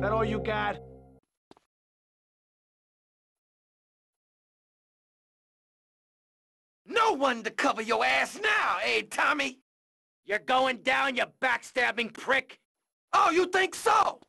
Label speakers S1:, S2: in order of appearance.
S1: That all you got?
S2: No one to cover your ass now, eh, Tommy? You're going down, you backstabbing prick? Oh, you think so?